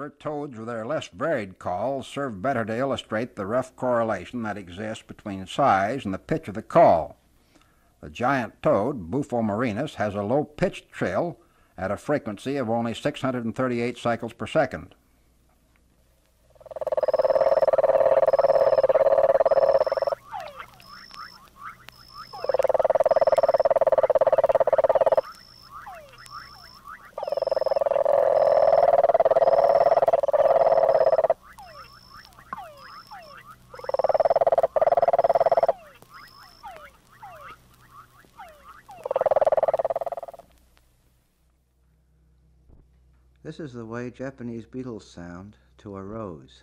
However, toads with their less varied calls serve better to illustrate the rough correlation that exists between size and the pitch of the call. The giant toad, Bufo marinus, has a low pitched trill at a frequency of only 638 cycles per second. This is the way Japanese beetles sound to a rose.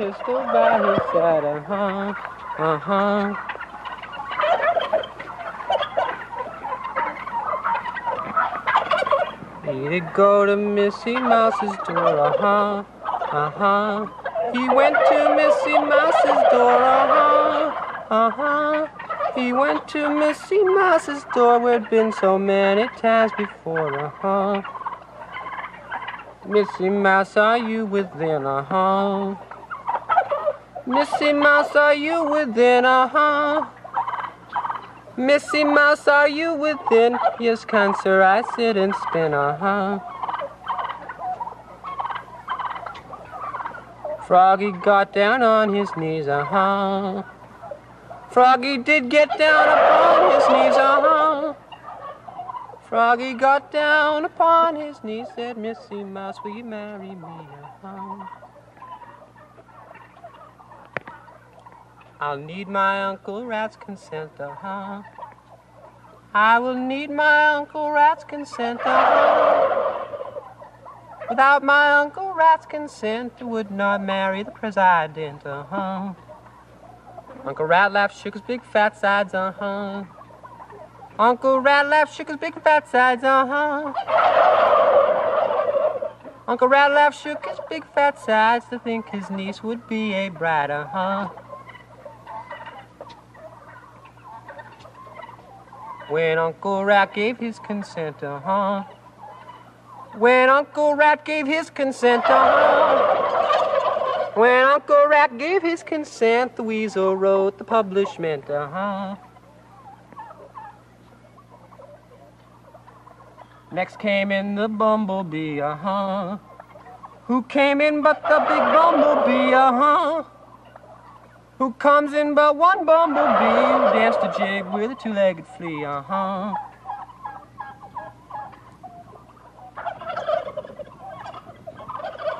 pistol by his side, uh-huh, uh-huh. He did go to Missy Mouse's door, uh-huh, uh-huh. He went to Missy Mouse's door, uh-huh, uh-huh. He went to Missy Mouse's door where it'd been so many times before, uh-huh. Missy Mouse, are you within, uh-huh? Missy Mouse, are you within? Uh huh. Missy Mouse, are you within? Yes, cancer, I sit and spin. Uh huh. Froggy got down on his knees. Uh huh. Froggy did get down upon his knees. Uh huh. Froggy got down upon his knees, said Missy Mouse, will you marry me? Uh huh. I'll need my Uncle Rat's consent, uh-huh. I will need my Uncle Rat's consent, uh-huh. Without my Uncle Rat's consent, I would not marry the president, uh-huh. Uncle Rat laughed, shook his big fat sides, uh-huh. Uncle Rat laughed, shook his big fat sides, uh-huh. Uncle Rat laughed, shook his big fat sides to think his niece would be a bride, uh-huh. When Uncle Rat gave his consent, uh huh. When Uncle Rat gave his consent, uh huh. When Uncle Rat gave his consent, the weasel wrote the publishment. Uh huh. Next came in the bumblebee. Uh huh. Who came in but the big bumblebee? Uh huh. Who comes in but one bumblebee? Who danced a jig with a two-legged flea? Uh huh.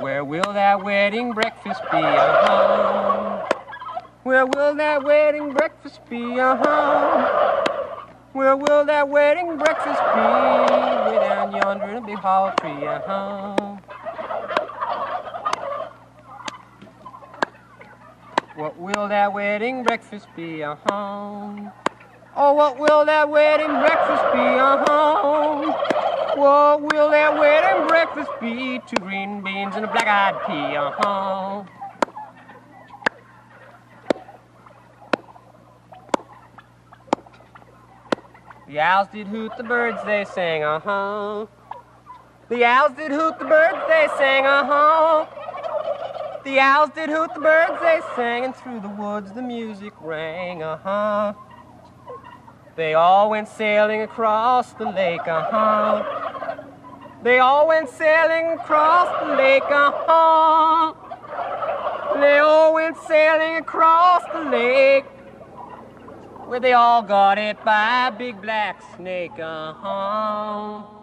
Where will that wedding breakfast be, uh huh? Where will that wedding breakfast be, uh huh? Where will that wedding breakfast be? Way down yonder in a big hollow tree, uh-huh. What will that wedding breakfast be, uh-huh? Oh, what will that wedding breakfast be, uh-huh? What will their wedding breakfast be? Two green beans and a black-eyed pea, uh-huh. The owls did hoot, the birds they sang, uh huh. The owls did hoot, the birds they sang, uh huh. The owls did hoot, the birds they sang, and through the woods the music rang, uh huh. They all went sailing across the lake, uh huh. They all went sailing across the lake, uh huh. They all went sailing across the lake. Where they all got it by a big black snake, uh-huh.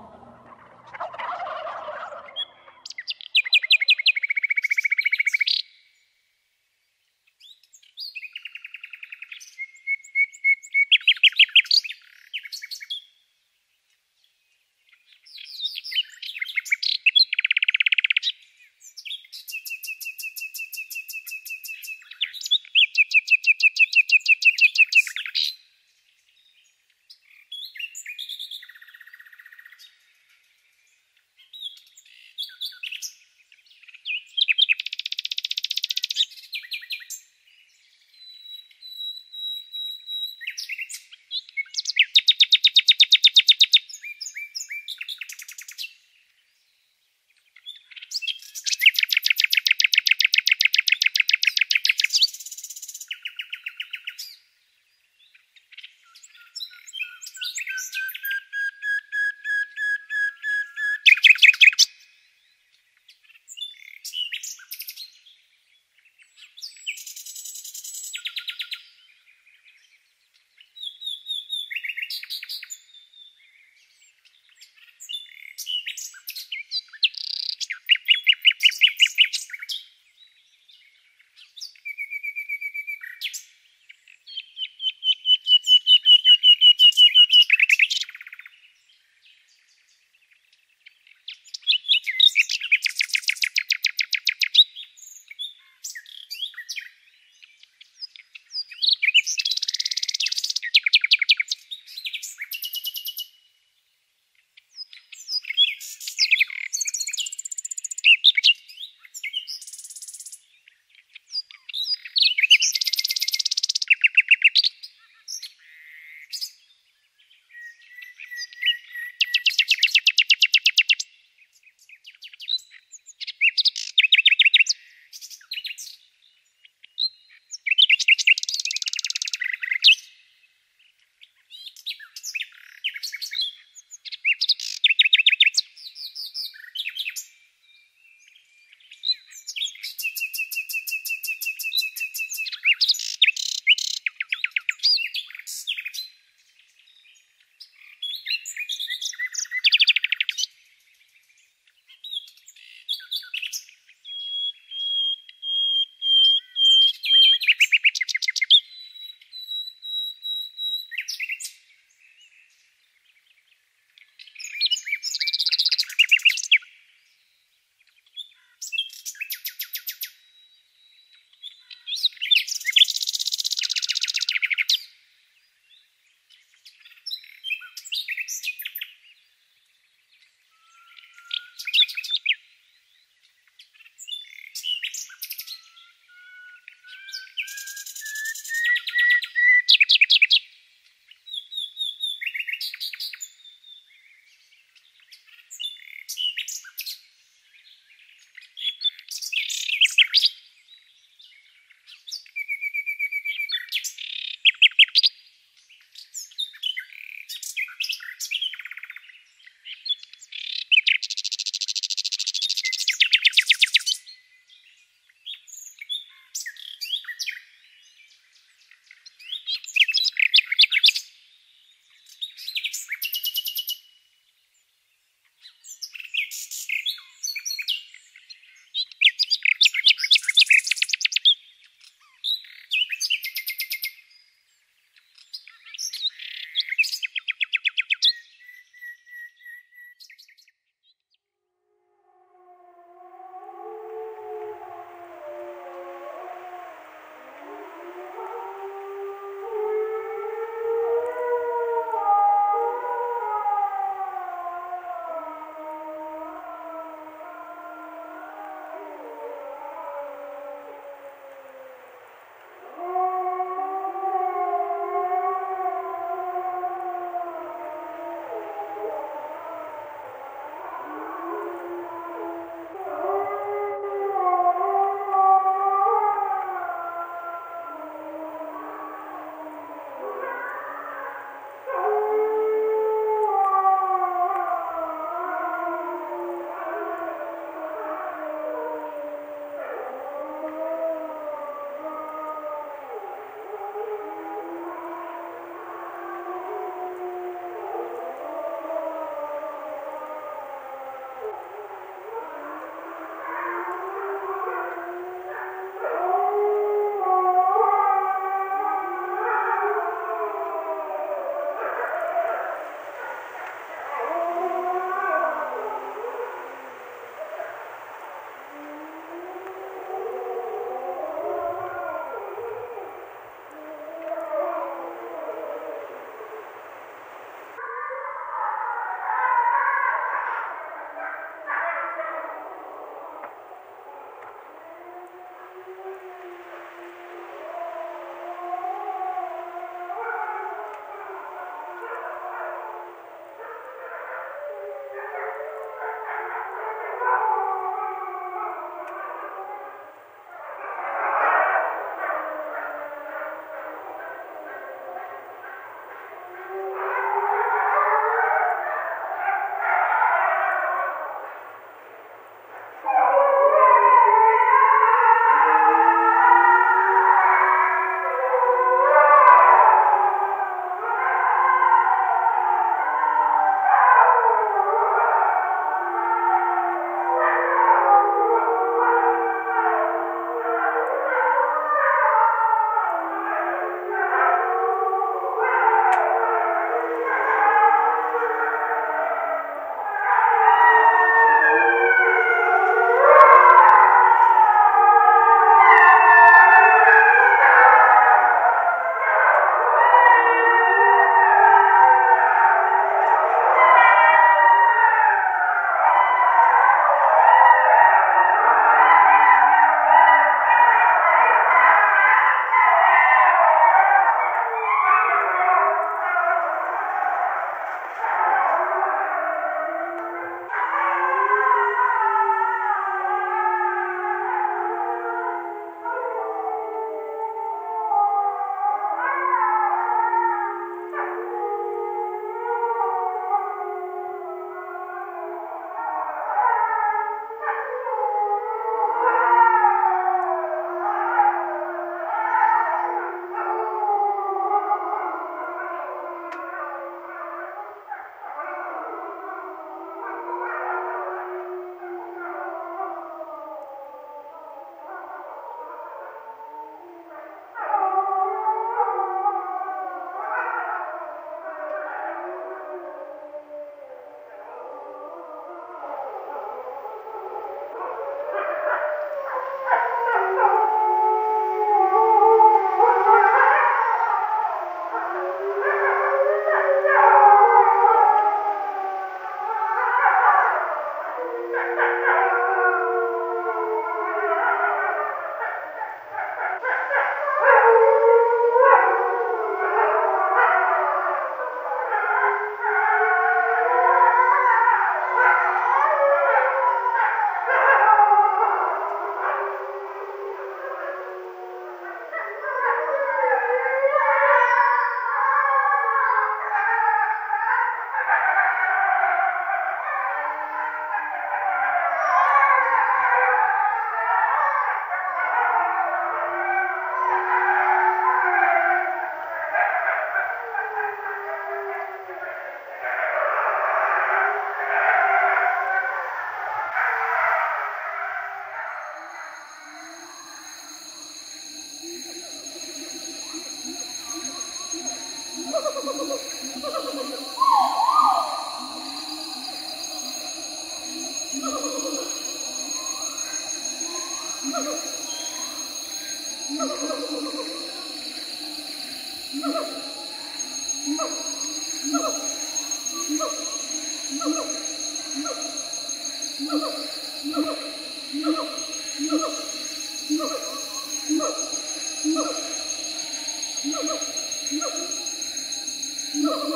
No!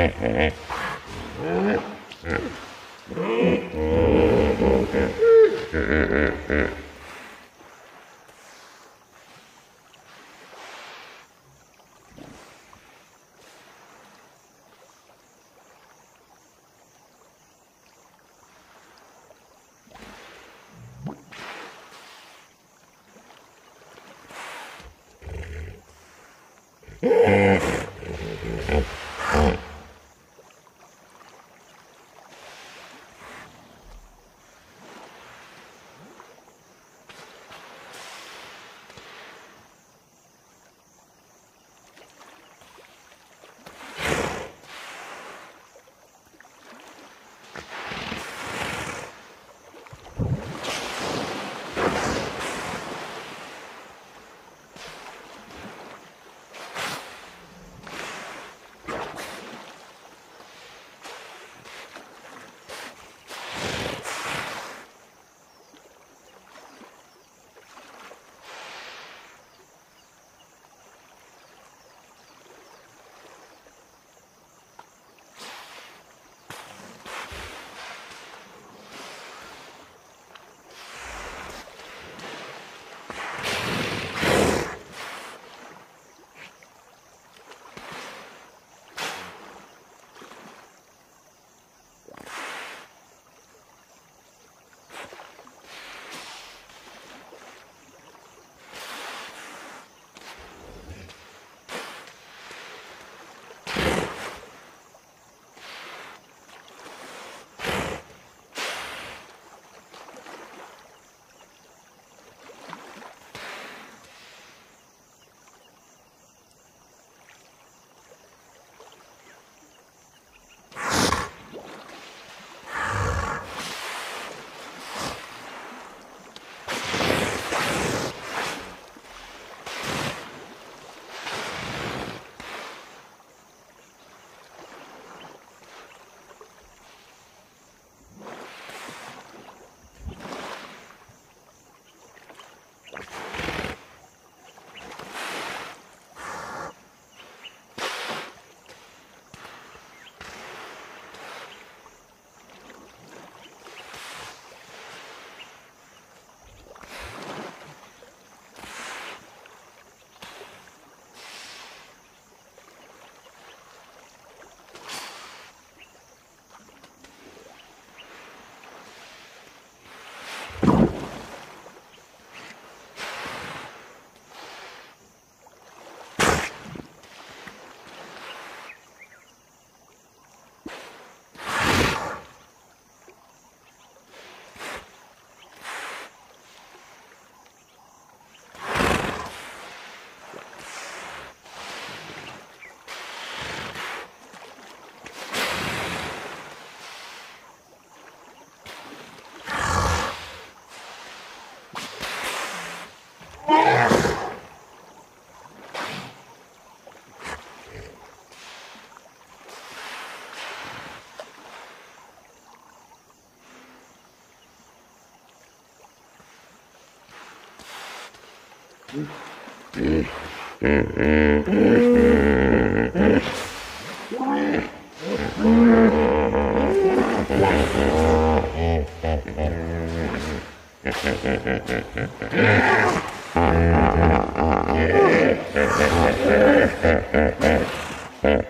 Mm-hmm. Yeah.